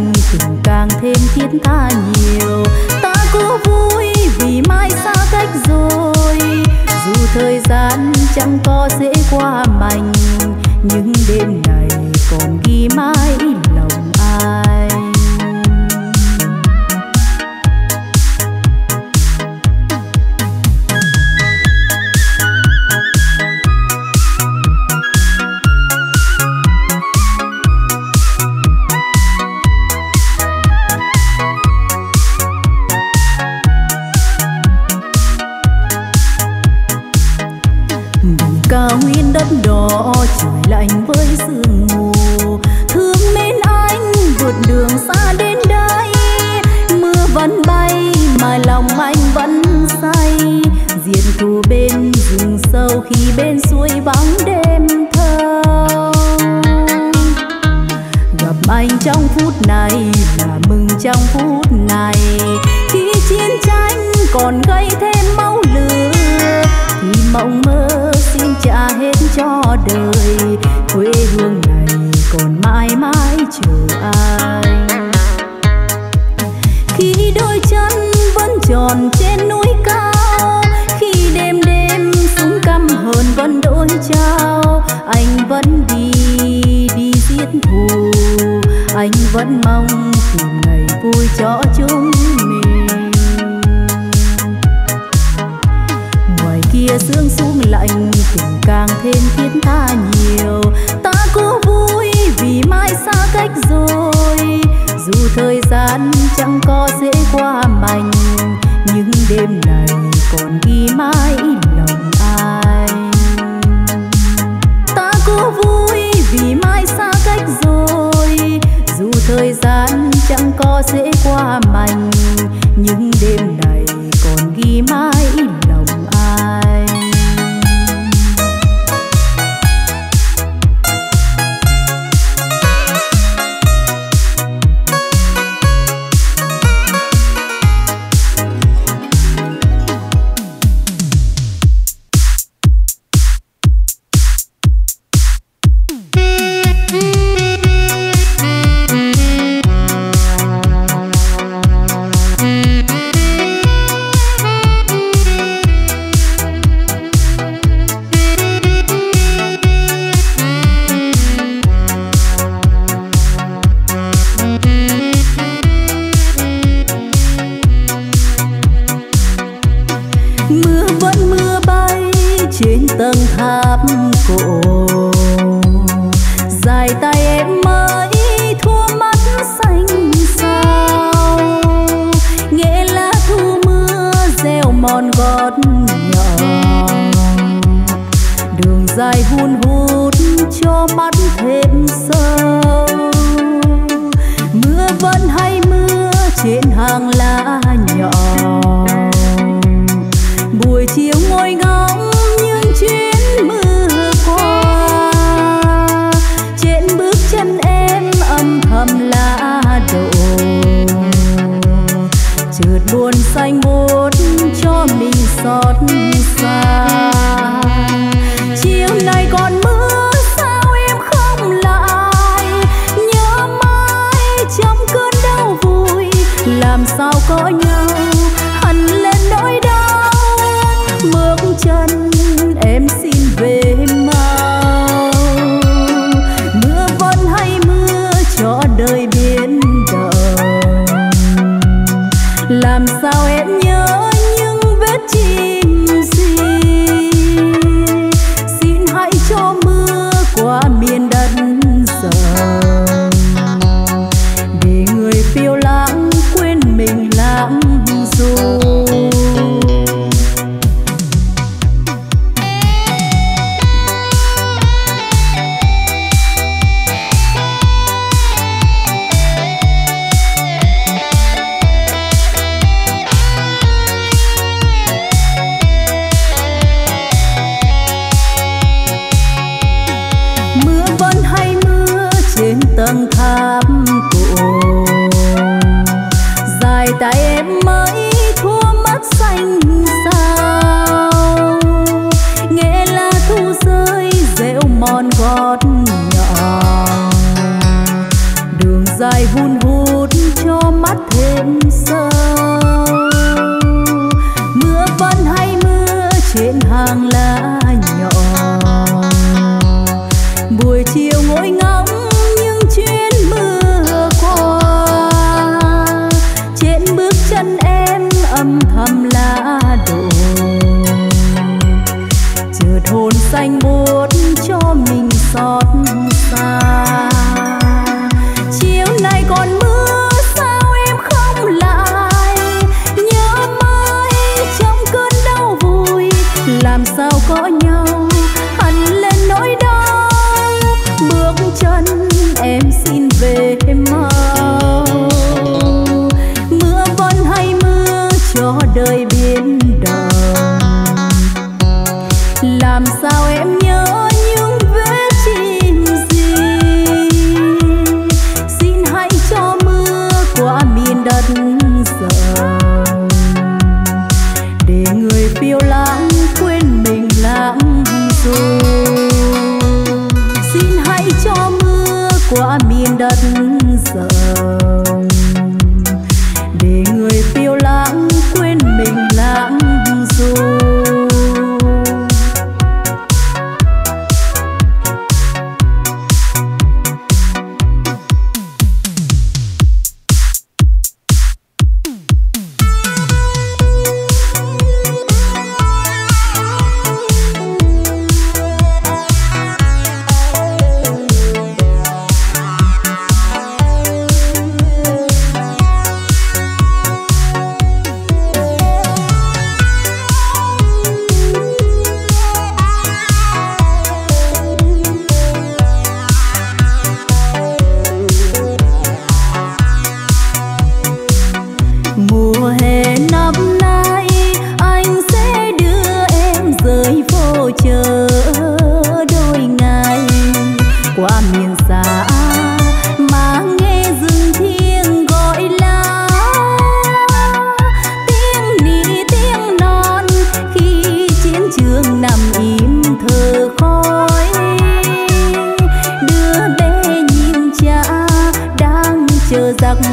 anh tình càng thêm thiết tha nhiều. Ta cứ vui vì mai xa cách rồi. Dù thời gian chẳng có dễ qua mành nhưng đêm này còn ghi mãi lòng ai.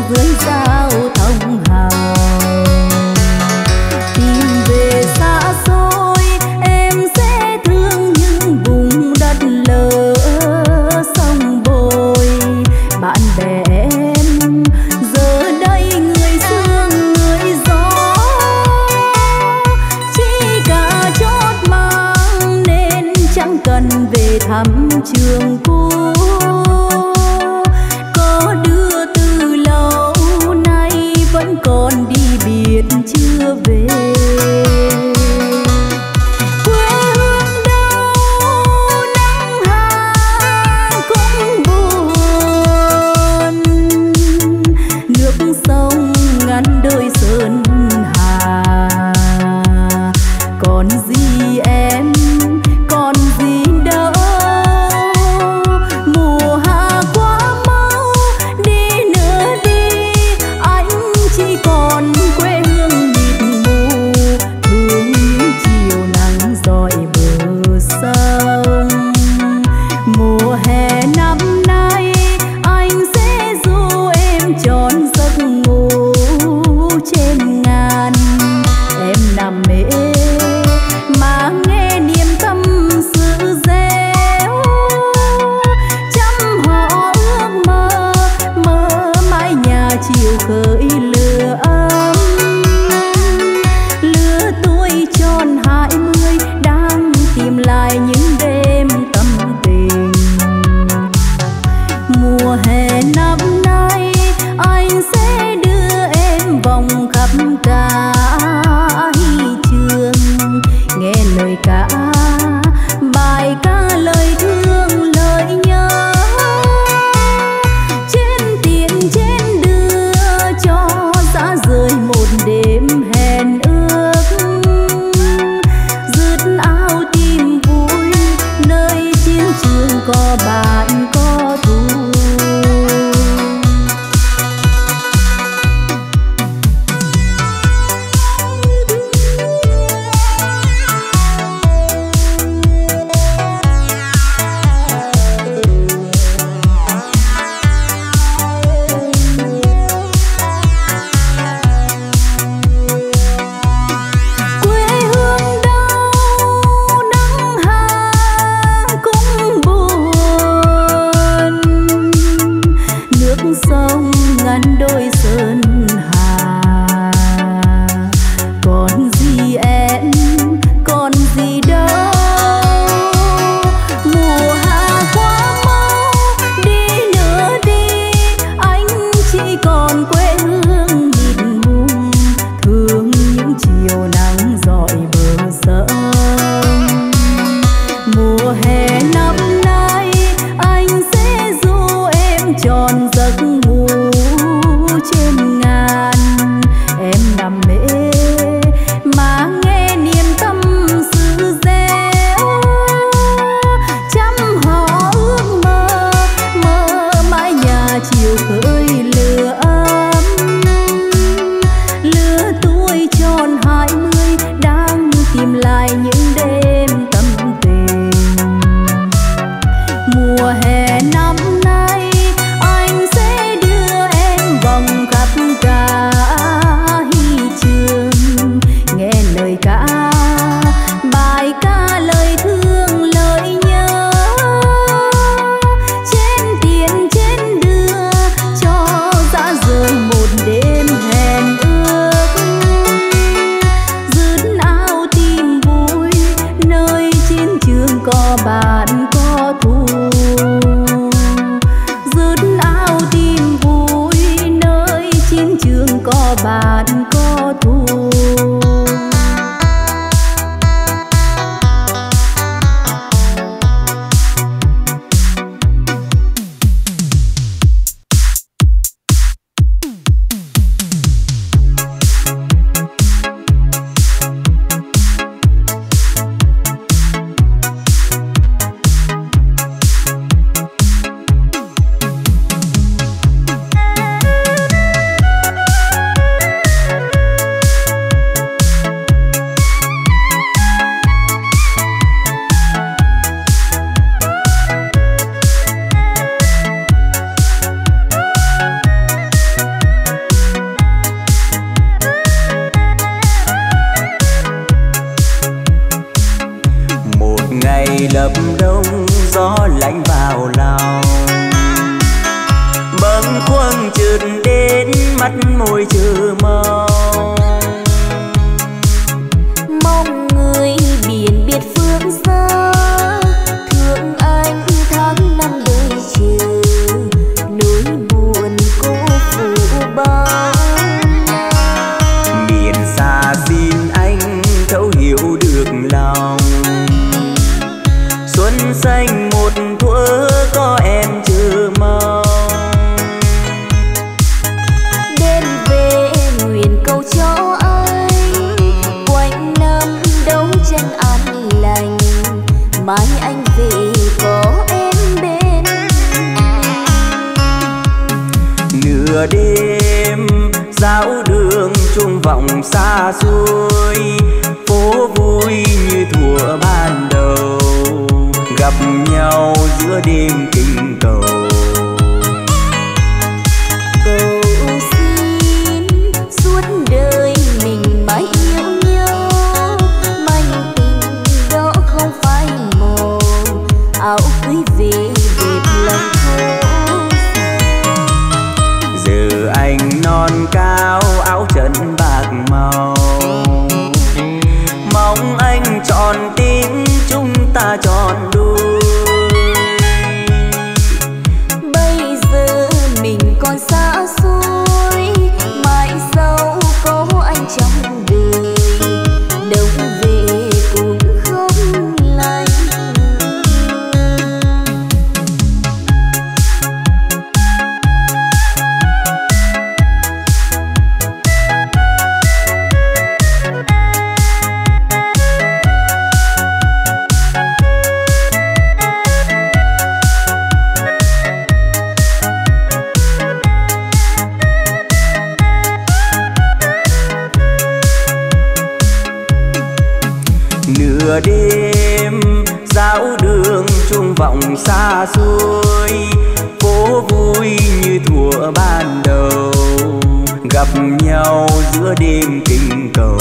dưới giao thông hào. Gặp nhau giữa đêm kinh cầu cầu.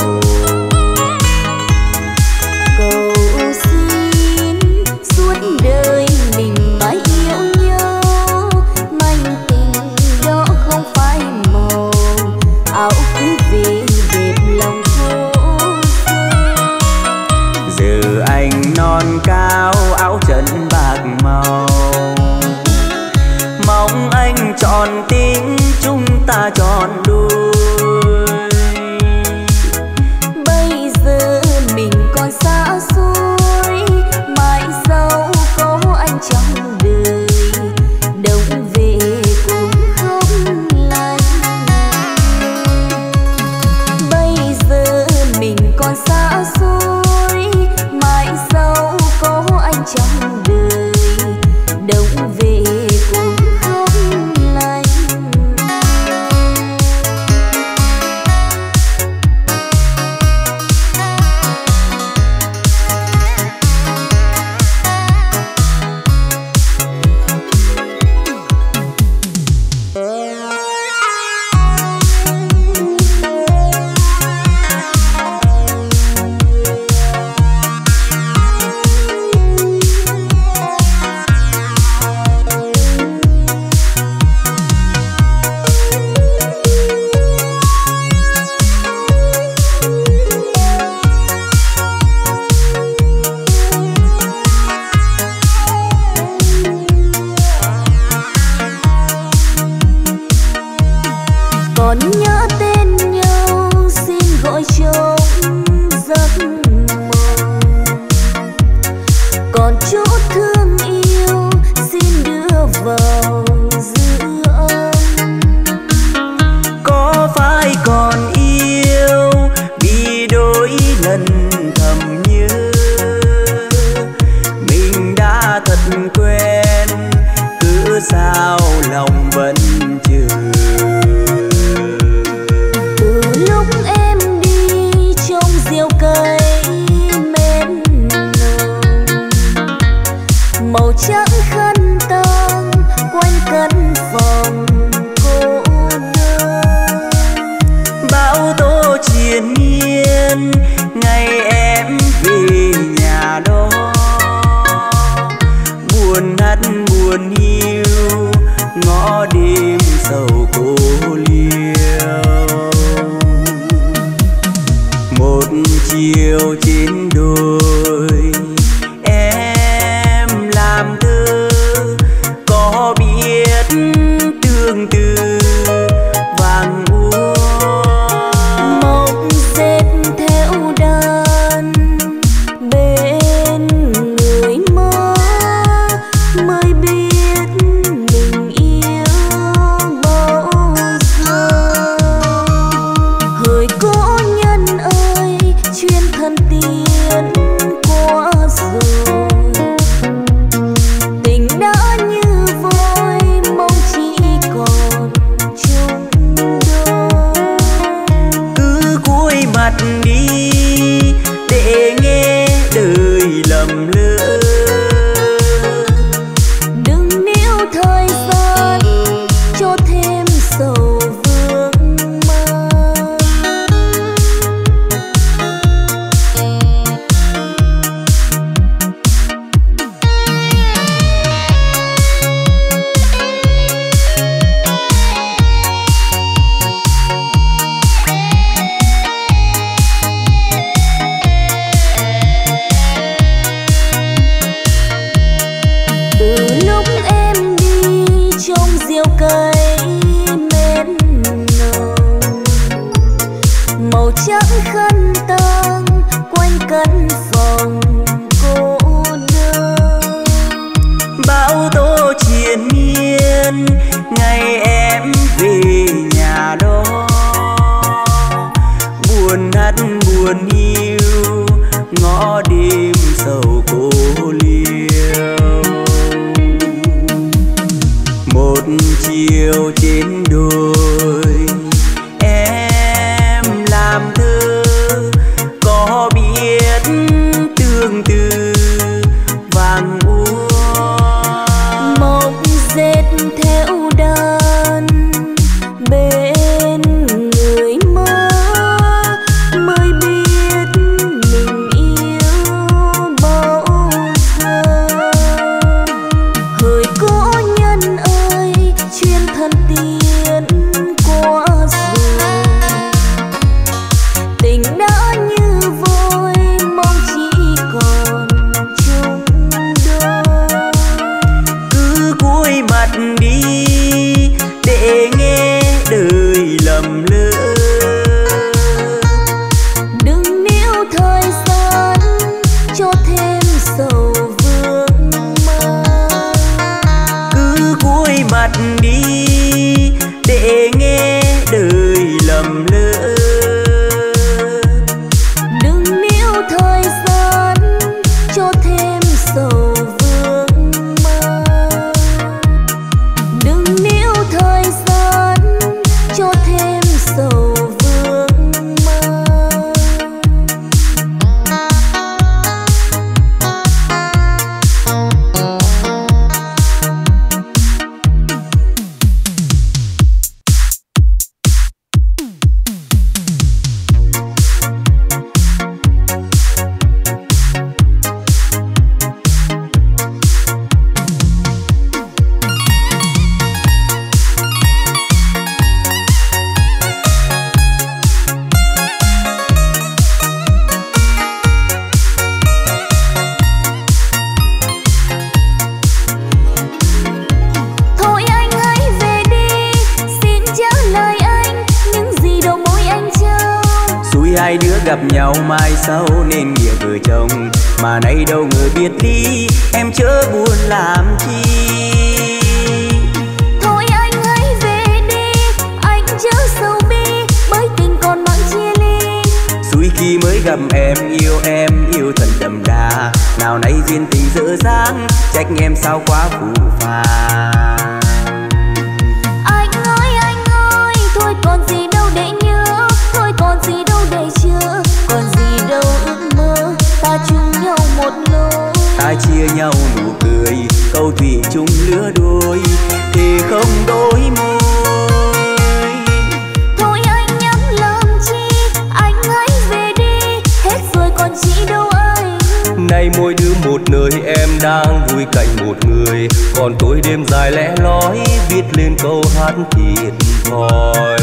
Đang vui cạnh một người. Còn tôi đêm dài lẽ lói viết lên câu hát thiệt thòi.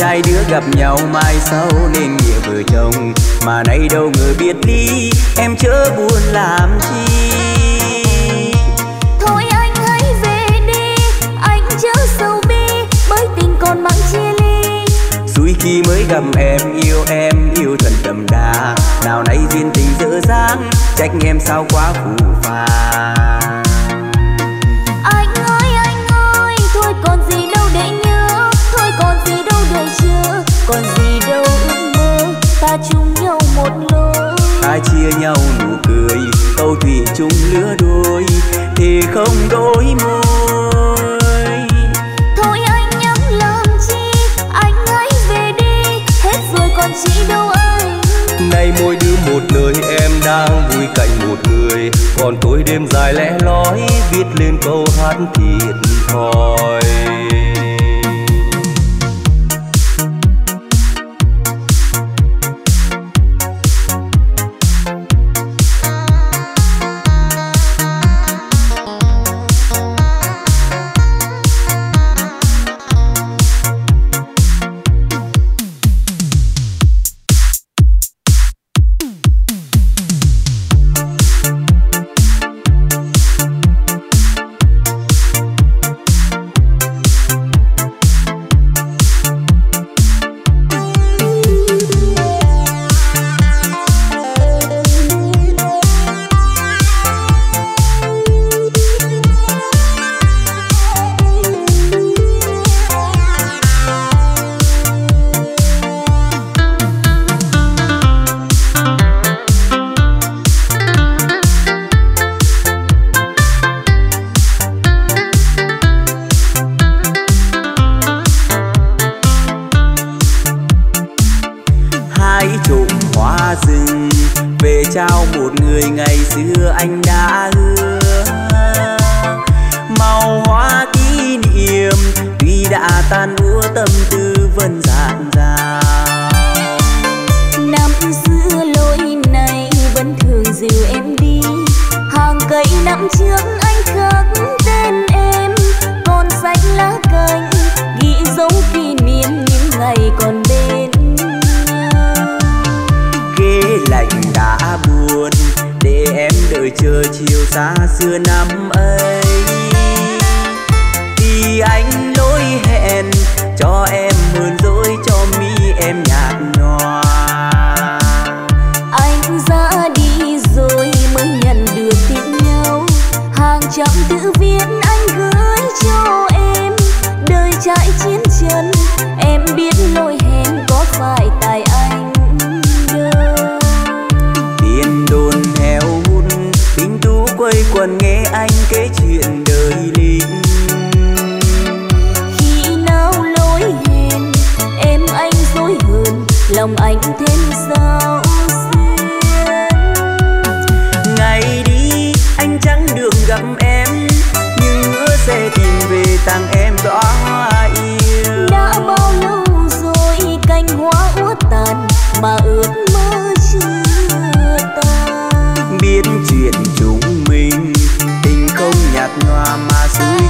Hai đứa gặp nhau mai sau nên vợ chồng. Mà nay đâu người biết ly em chớ buồn làm chi. Thôi anh hãy về đi anh chớ sầu bi bởi tình còn mang chia ly. Suy khi mới gặp em yêu em yêu thần đậm đà. Nào nay duyên tình dở dang trách em sao quá phù phàng chia nhau nụ cười câu thủy chung lứa đôi thì không đôi môi thôi anh nhắm làm chi anh hãy về đi hết rồi còn chỉ đâu anh. Nay mỗi đứa một nơi em đang vui cạnh một người. Còn tôi đêm dài lẽ lói viết lên câu hát thiệt thòi trao một người ngày xưa anh đã hứa màu hoa kỷ niệm, tuy đã tan úa tâm tư vẫn dạn dào năm xưa lối này vẫn thường dìu em đi. Hàng cây năm trước anh khắc tên em. Còn xanh lá cành ghi dấu kỷ niệm những ngày còn đời chờ chiều xa xưa năm ấy. Vì anh lỗi hẹn, cho em mượn dối cho mi em nhạt nhòa. Anh ra đi rồi mới nhận được tin nhau hàng trăm chữ viết anh gửi cho em. Đời trải chiến chân em biết lỗi hẹn có phải quần nghe anh kể chuyện đời lính. Khi nào lối hẹn, em anh dối hơn lòng anh thêm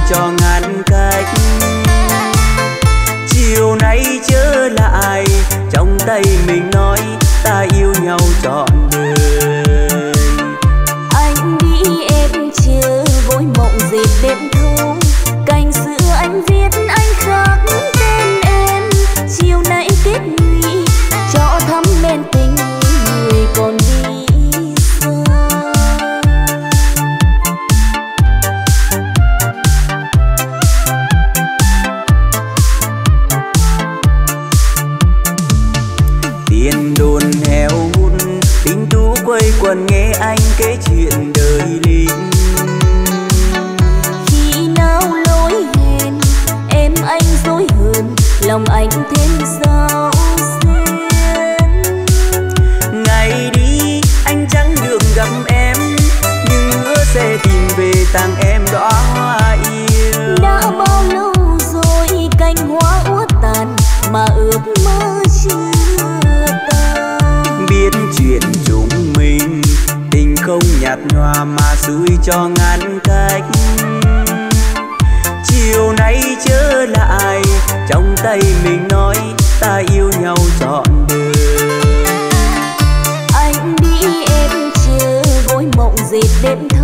cho ngăn cách. Chiều nay trở lại trong tay mình lòng anh thêm sao xuyên ngày đi anh chẳng được gặp em nhưng hứa sẽ tìm về tặng em đóa hoa yêu. Đã bao lâu rồi cánh hoa uất tàn mà ước mơ chưa tan? Biết chuyện chúng mình tình không nhạt nhòa mà xui cho ngăn cách chiều nay trở lại, trong tay mình nói ta yêu nhau trọn đời. Anh đi em chờ gối mộng dệt đêm thơ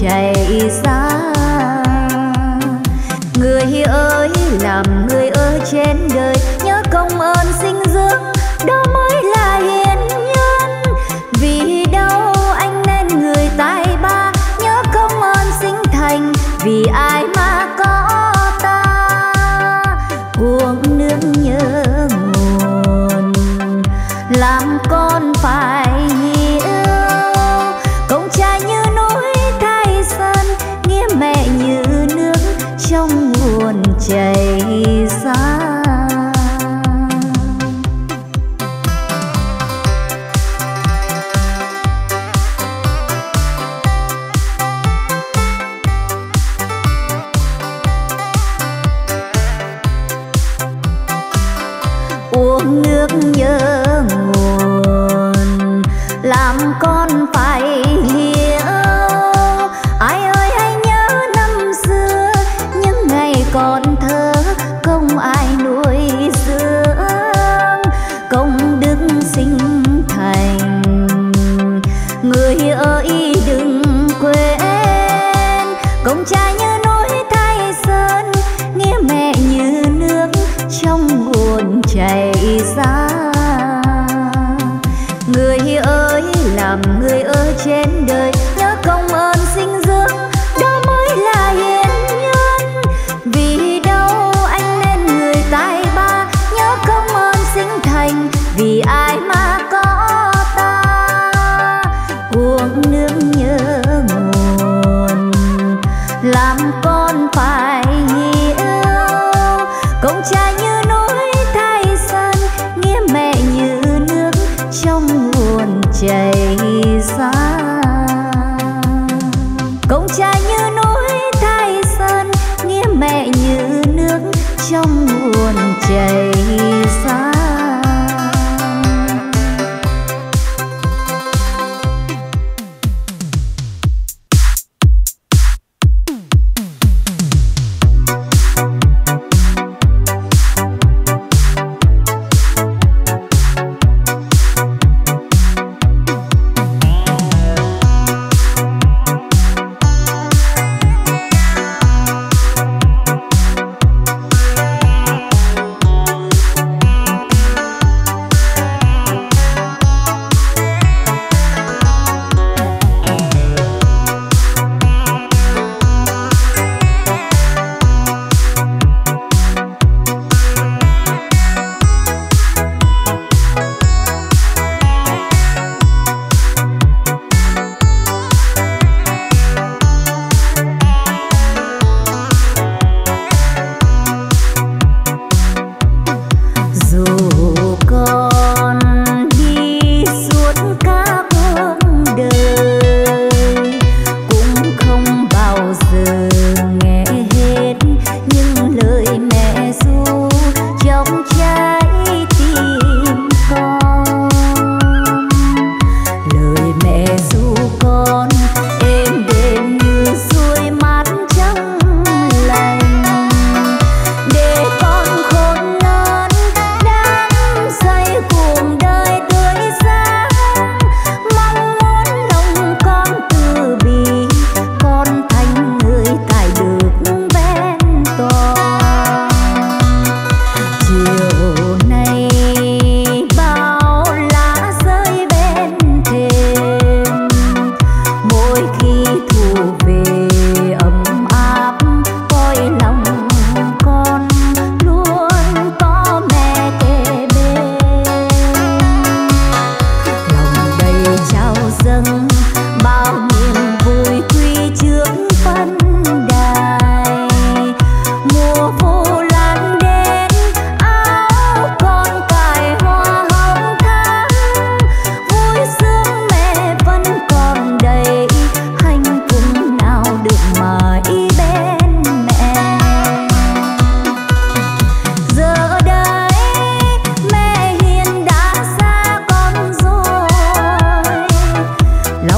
Ya es.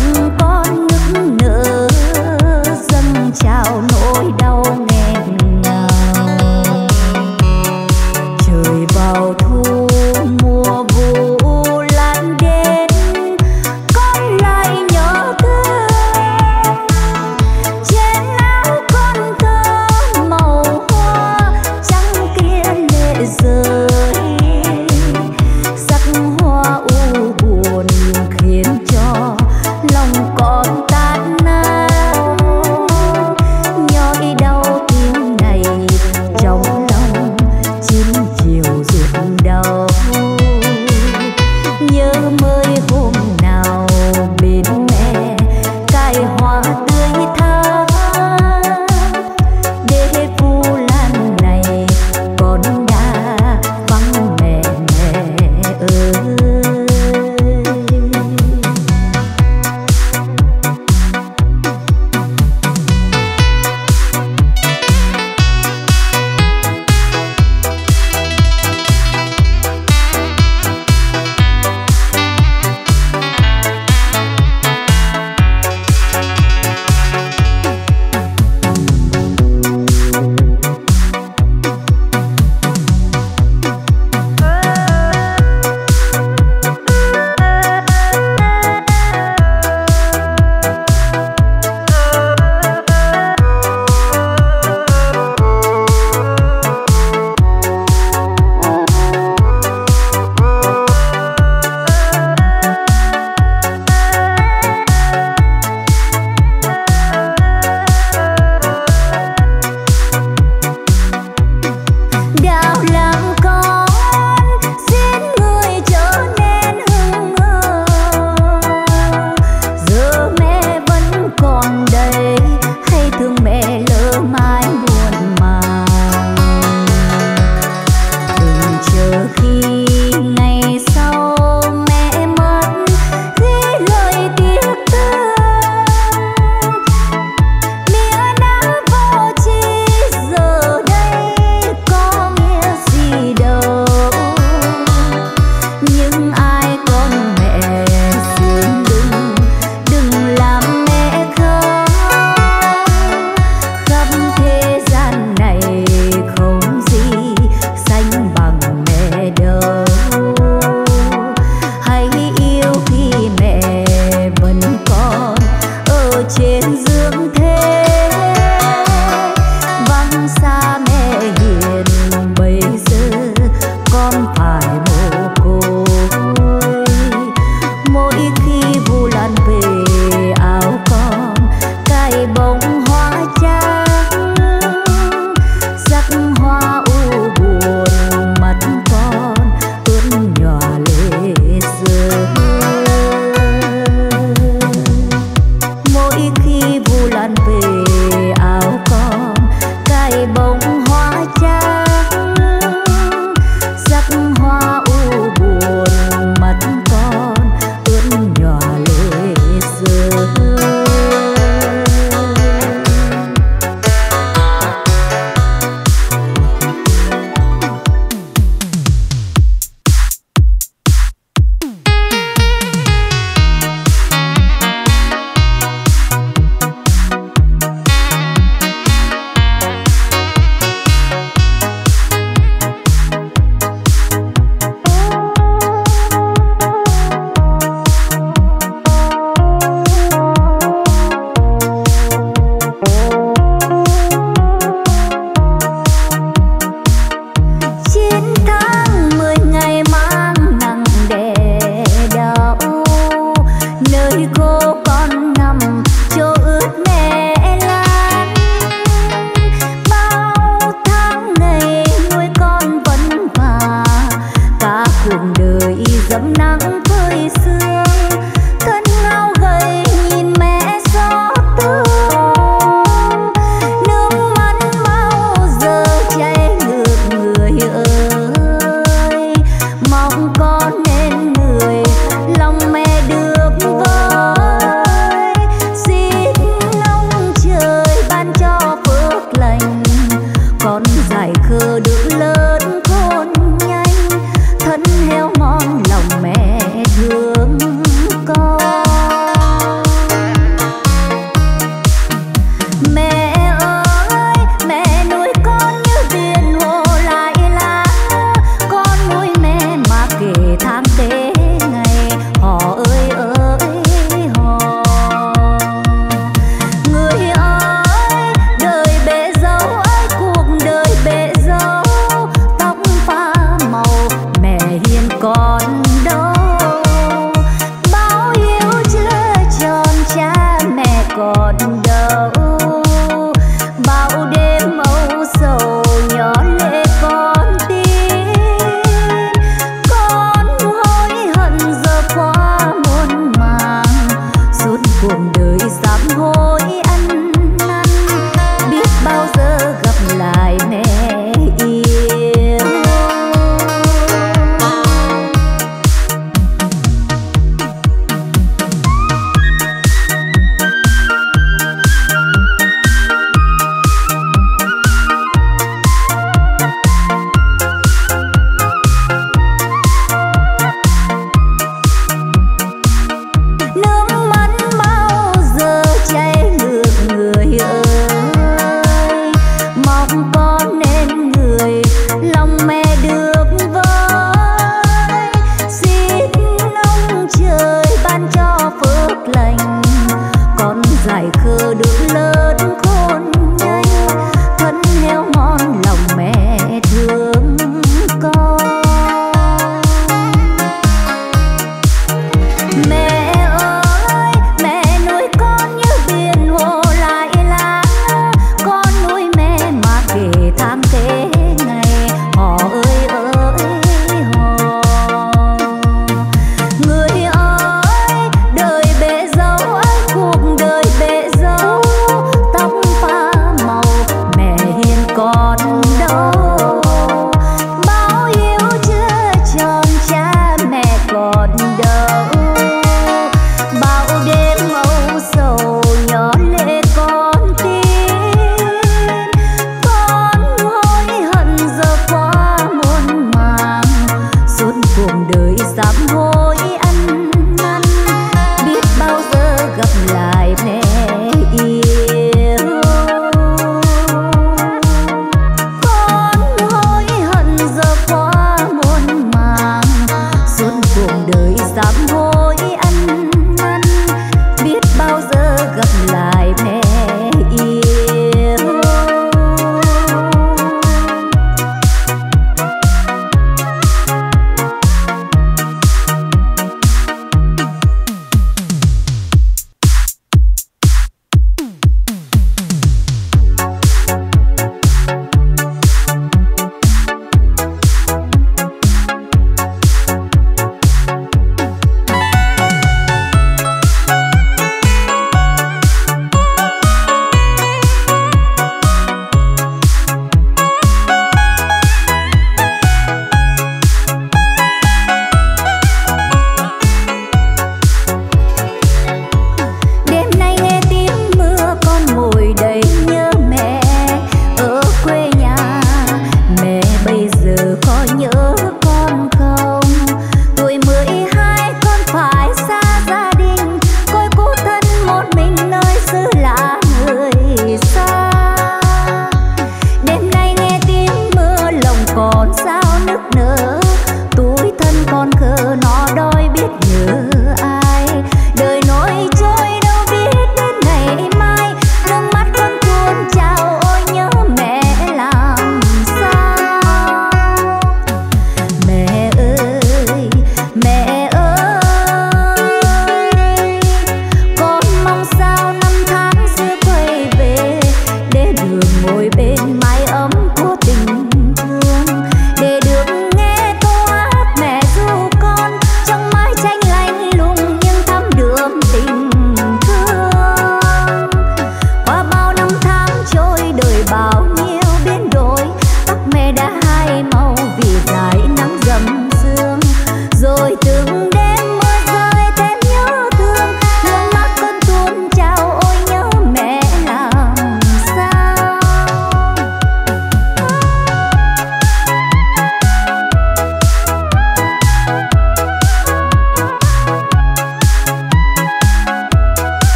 không có